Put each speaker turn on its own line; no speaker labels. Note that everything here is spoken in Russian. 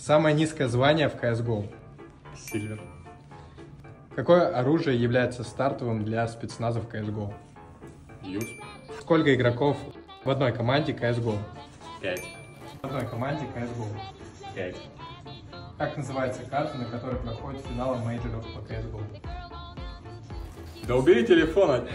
Самое низкое звание в CSGO.
Сильвер.
Какое оружие является стартовым для спецназа в CSGO?
Юз.
Сколько игроков в одной команде CSGO?
Пять.
В одной команде CSGO.
Пять.
Как называется карта, на которой проходит финал мейджоров по CSGO?
Да убери телефон. от-